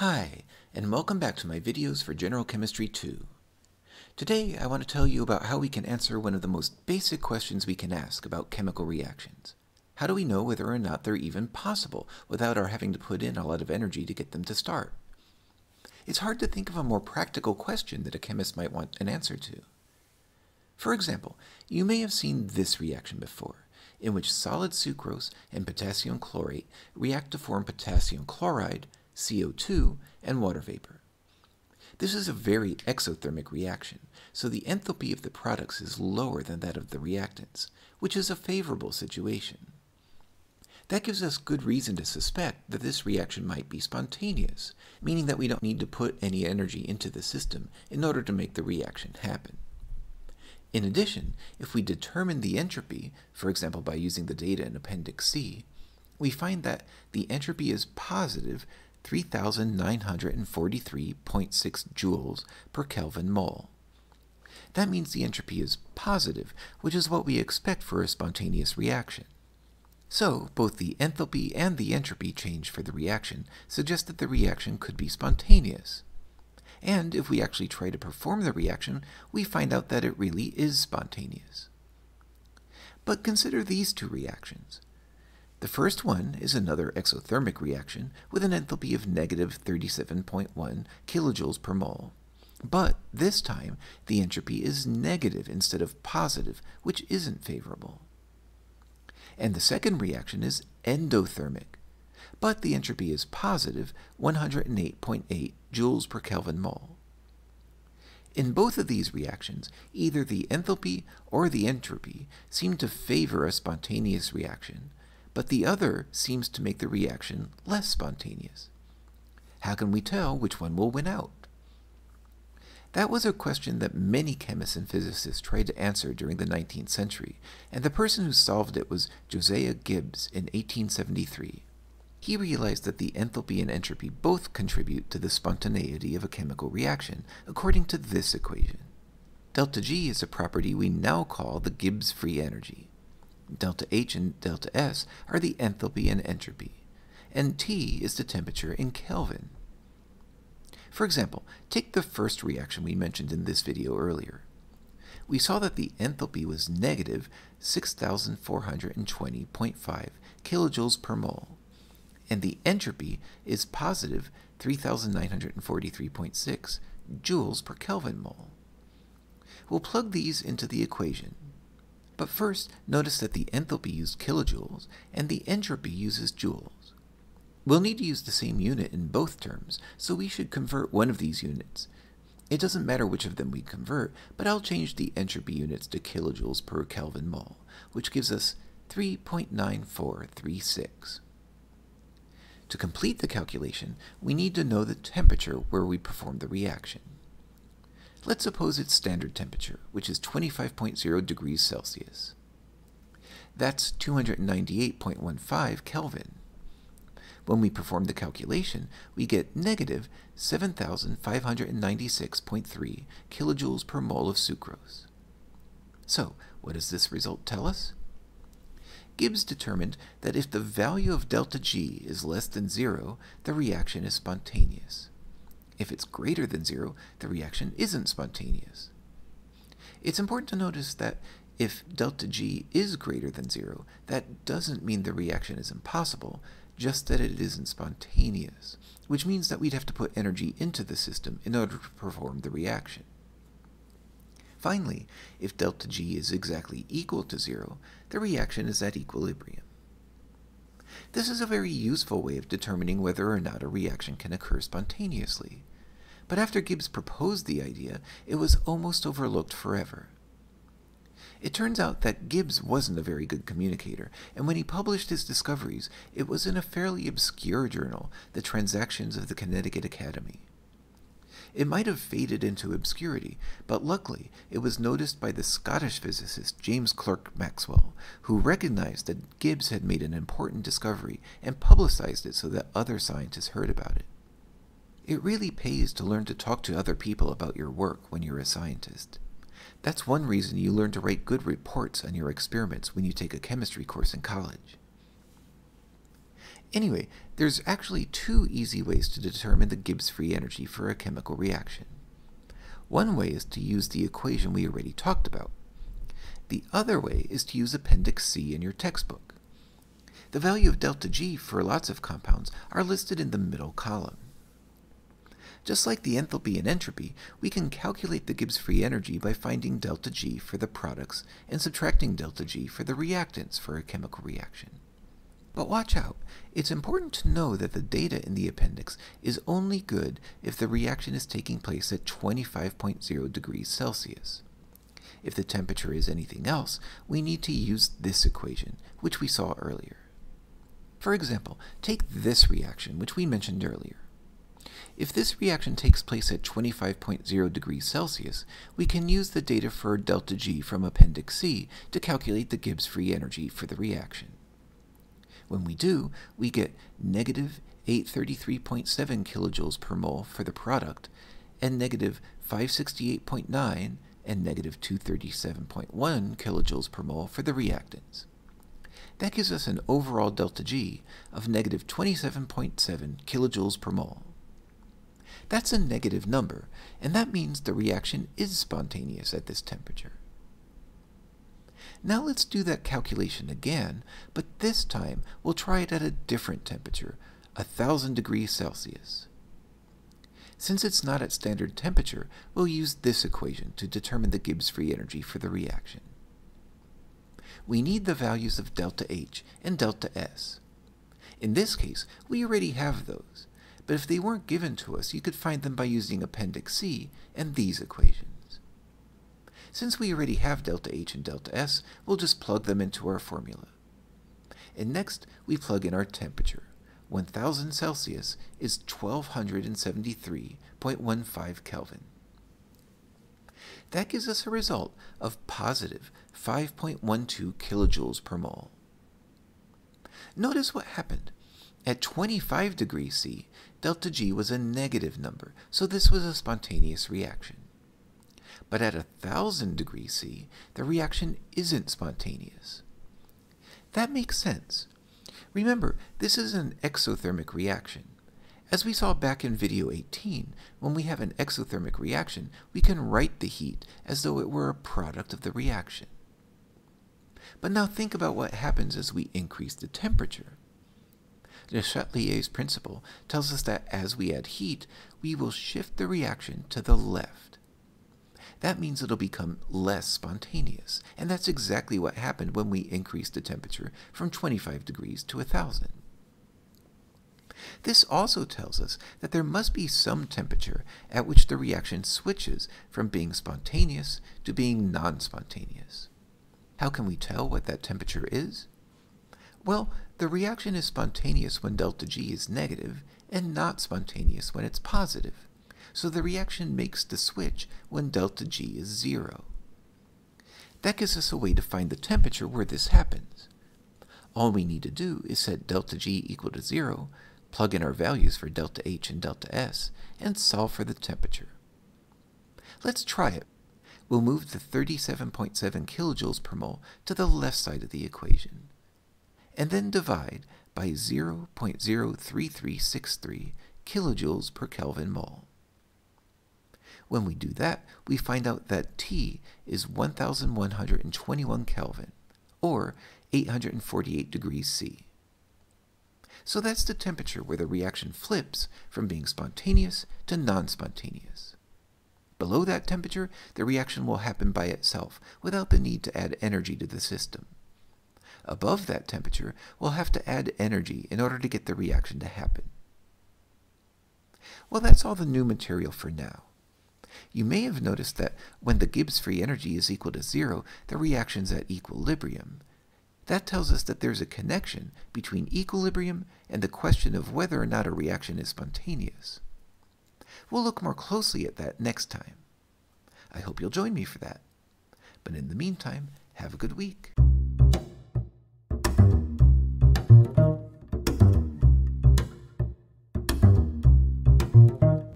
Hi, and welcome back to my videos for General Chemistry 2. Today I want to tell you about how we can answer one of the most basic questions we can ask about chemical reactions. How do we know whether or not they're even possible without our having to put in a lot of energy to get them to start? It's hard to think of a more practical question that a chemist might want an answer to. For example, you may have seen this reaction before in which solid sucrose and potassium chlorate react to form potassium chloride, CO2, and water vapor. This is a very exothermic reaction, so the enthalpy of the products is lower than that of the reactants, which is a favorable situation. That gives us good reason to suspect that this reaction might be spontaneous, meaning that we don't need to put any energy into the system in order to make the reaction happen. In addition, if we determine the entropy, for example by using the data in Appendix C, we find that the entropy is positive 3943.6 joules per Kelvin mole. That means the entropy is positive, which is what we expect for a spontaneous reaction. So, both the enthalpy and the entropy change for the reaction suggest that the reaction could be spontaneous. And if we actually try to perform the reaction, we find out that it really is spontaneous. But consider these two reactions. The first one is another exothermic reaction with an enthalpy of negative 37.1 kilojoules per mole. But this time, the entropy is negative instead of positive, which isn't favorable. And the second reaction is endothermic, but the entropy is positive 108.8 joules per Kelvin mole. In both of these reactions, either the enthalpy or the entropy seem to favor a spontaneous reaction, but the other seems to make the reaction less spontaneous. How can we tell which one will win out? That was a question that many chemists and physicists tried to answer during the 19th century, and the person who solved it was Josiah Gibbs in 1873. He realized that the enthalpy and entropy both contribute to the spontaneity of a chemical reaction, according to this equation. Delta G is a property we now call the Gibbs free energy. Delta H and delta S are the enthalpy and entropy, and T is the temperature in Kelvin. For example, take the first reaction we mentioned in this video earlier. We saw that the enthalpy was negative 6,420.5 kilojoules per mole, and the entropy is positive 3,943.6 joules per Kelvin mole. We'll plug these into the equation. But first, notice that the enthalpy used kilojoules and the entropy uses joules. We'll need to use the same unit in both terms, so we should convert one of these units. It doesn't matter which of them we convert, but I'll change the entropy units to kilojoules per Kelvin mole, which gives us 3.9436. To complete the calculation, we need to know the temperature where we perform the reaction. Let's suppose it's standard temperature, which is 25.0 degrees Celsius. That's 298.15 Kelvin. When we perform the calculation, we get negative 7,596.3 kilojoules per mole of sucrose. So, what does this result tell us? Gibbs determined that if the value of delta G is less than zero, the reaction is spontaneous. If it's greater than zero, the reaction isn't spontaneous. It's important to notice that if delta G is greater than zero, that doesn't mean the reaction is impossible, just that it isn't spontaneous, which means that we'd have to put energy into the system in order to perform the reaction. Finally, if delta G is exactly equal to zero, the reaction is at equilibrium. This is a very useful way of determining whether or not a reaction can occur spontaneously. But after Gibbs proposed the idea, it was almost overlooked forever. It turns out that Gibbs wasn't a very good communicator, and when he published his discoveries, it was in a fairly obscure journal, the Transactions of the Connecticut Academy. It might have faded into obscurity, but luckily it was noticed by the Scottish physicist James Clerk Maxwell, who recognized that Gibbs had made an important discovery and publicized it so that other scientists heard about it. It really pays to learn to talk to other people about your work when you're a scientist. That's one reason you learn to write good reports on your experiments when you take a chemistry course in college. Anyway, there's actually two easy ways to determine the Gibbs free energy for a chemical reaction. One way is to use the equation we already talked about. The other way is to use Appendix C in your textbook. The value of delta G for lots of compounds are listed in the middle column. Just like the enthalpy and entropy, we can calculate the Gibbs free energy by finding delta G for the products and subtracting delta G for the reactants for a chemical reaction. But watch out, it's important to know that the data in the appendix is only good if the reaction is taking place at 25.0 degrees Celsius. If the temperature is anything else, we need to use this equation, which we saw earlier. For example, take this reaction, which we mentioned earlier. If this reaction takes place at 25.0 degrees Celsius, we can use the data for delta G from Appendix C to calculate the Gibbs free energy for the reaction. When we do, we get negative 833.7 kilojoules per mole for the product, and negative 568.9 and negative 237.1 kilojoules per mole for the reactants. That gives us an overall delta G of negative 27.7 kilojoules per mole. That's a negative number, and that means the reaction is spontaneous at this temperature. Now let's do that calculation again, but this time we'll try it at a different temperature, 1000 degrees Celsius. Since it's not at standard temperature, we'll use this equation to determine the Gibbs free energy for the reaction. We need the values of delta H and delta S. In this case, we already have those, but if they weren't given to us, you could find them by using Appendix C and these equations. Since we already have delta H and delta S, we'll just plug them into our formula. And next, we plug in our temperature. 1000 Celsius is 1273.15 Kelvin. That gives us a result of positive 5.12 kilojoules per mole. Notice what happened. At 25 degrees C, delta G was a negative number, so this was a spontaneous reaction. But at 1000 degrees C, the reaction isn't spontaneous. That makes sense. Remember, this is an exothermic reaction. As we saw back in video 18, when we have an exothermic reaction, we can write the heat as though it were a product of the reaction. But now think about what happens as we increase the temperature. Le Chatelier's principle tells us that as we add heat, we will shift the reaction to the left. That means it'll become less spontaneous, and that's exactly what happened when we increased the temperature from 25 degrees to 1000. This also tells us that there must be some temperature at which the reaction switches from being spontaneous to being non-spontaneous. How can we tell what that temperature is? Well, the reaction is spontaneous when delta G is negative and not spontaneous when it's positive. So the reaction makes the switch when delta G is zero. That gives us a way to find the temperature where this happens. All we need to do is set delta G equal to zero, plug in our values for delta H and delta S, and solve for the temperature. Let's try it. We'll move the 37.7 kilojoules per mole to the left side of the equation and then divide by 0.03363 kilojoules per Kelvin mole. When we do that, we find out that T is 1121 Kelvin, or 848 degrees C. So that's the temperature where the reaction flips from being spontaneous to non-spontaneous. Below that temperature, the reaction will happen by itself, without the need to add energy to the system above that temperature, we'll have to add energy in order to get the reaction to happen. Well, that's all the new material for now. You may have noticed that when the Gibbs free energy is equal to zero, the reaction's at equilibrium. That tells us that there's a connection between equilibrium and the question of whether or not a reaction is spontaneous. We'll look more closely at that next time. I hope you'll join me for that. But in the meantime, have a good week.